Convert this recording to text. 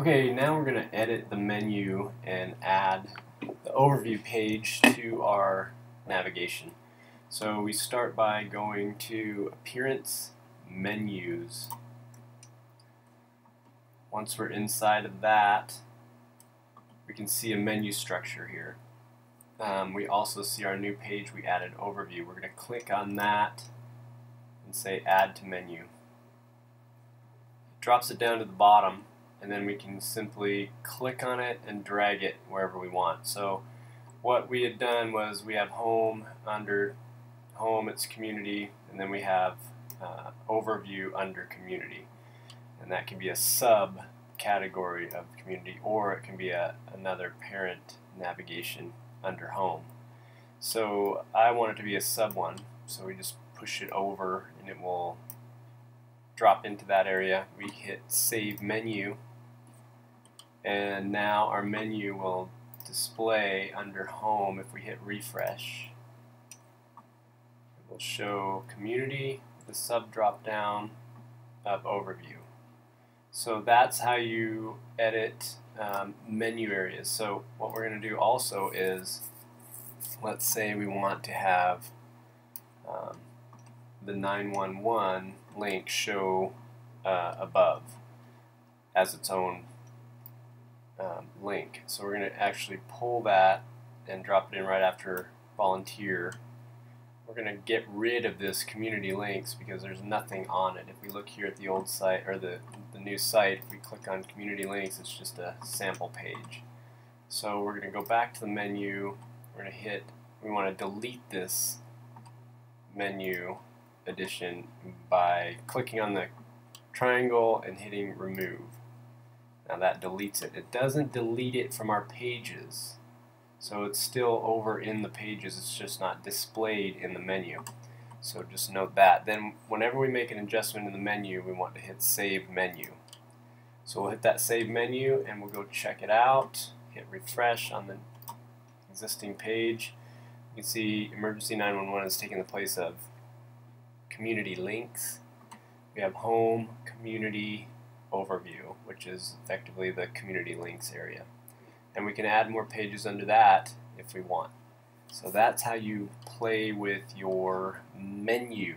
Okay, now we're going to edit the menu and add the overview page to our navigation. So we start by going to Appearance, Menus. Once we're inside of that, we can see a menu structure here. Um, we also see our new page we added overview. We're going to click on that and say add to menu. It drops it down to the bottom and then we can simply click on it and drag it wherever we want. So what we had done was we have home under home it's community and then we have uh, overview under community and that can be a sub category of community or it can be a, another parent navigation under home. So I want it to be a sub one so we just push it over and it will drop into that area. We hit save menu and now our menu will display under home if we hit refresh. It will show community the sub drop down of overview. So that's how you edit um, menu areas. So what we're going to do also is let's say we want to have um, the 911 link show uh, above as its own um, link. So we're going to actually pull that and drop it in right after volunteer. We're going to get rid of this community links because there's nothing on it. If we look here at the old site or the, the new site, if we click on community links, it's just a sample page. So we're going to go back to the menu. We're going to hit, we want to delete this menu addition by clicking on the triangle and hitting remove. Now that deletes it. It doesn't delete it from our pages. So it's still over in the pages, it's just not displayed in the menu. So just note that. Then whenever we make an adjustment in the menu, we want to hit Save Menu. So we'll hit that Save Menu and we'll go check it out, hit refresh on the existing page. You can see Emergency 911 is taking the place of Community Links. We have Home, Community, overview, which is effectively the community links area. And we can add more pages under that if we want. So that's how you play with your menu